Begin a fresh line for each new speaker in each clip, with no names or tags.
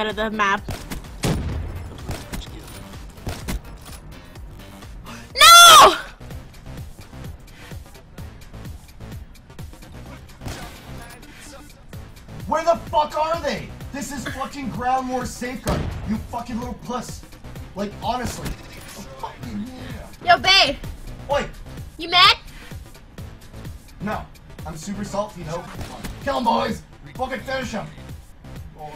out of the map. No!
Where the fuck are they? This is fucking ground war safeguard. You fucking little puss. Like honestly. Oh, yeah.
Yo, babe,
Oi!
you mad?
No. I'm super salty, no. Kill him, boys! Fucking finish him! Oh,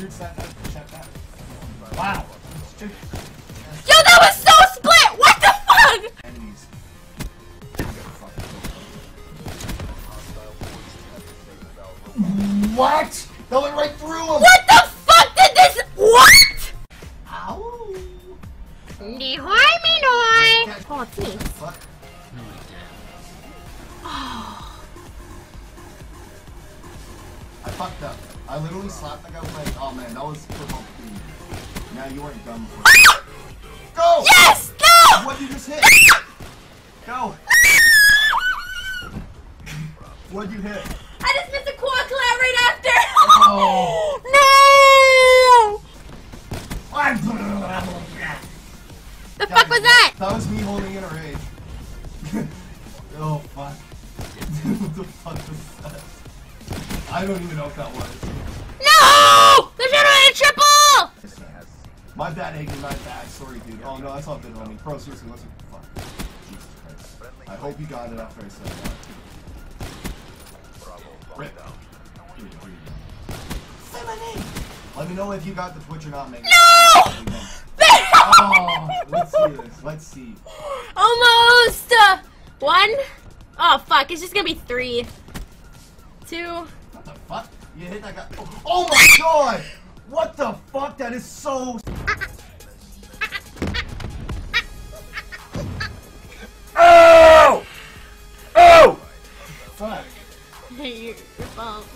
Dude, set that. Check that. Wow.
Yo, that was so split! What the fuck?
Enemies. What? That went right through him!
What the fuck did this? What?
Ow!
Ni hoi mi noi. Oh, it's
I fucked up. I literally slapped the guy with my. Oh man, that was for both. Now you weren't dumb. For Go!
Yes! No!
What did you just hit? Go! What'd you hit?
I just missed a quad collab right after.
Oh.
no!
I'm.
The fuck was that?
That was me holding in a rage. oh fuck. what the fuck was that? I don't even know if that was.
Triple!
My bad, Hagen, my bad. Sorry, dude. Oh no, that's all good, homie. Pro, seriously, listen. Fuck. Jesus Christ. I hope you got it after I said that. Rip. Here you go, here you go. Say my name! Let me know if you got the Twitch or not, Megan.
No!
Oh, let's see this. Let's see.
Almost! Uh, One. Oh, fuck. It's just gonna be three. Two.
What the fuck? You hit that guy. Oh, oh my god! that is so. oh! Oh! Fuck. Hey, Your fault.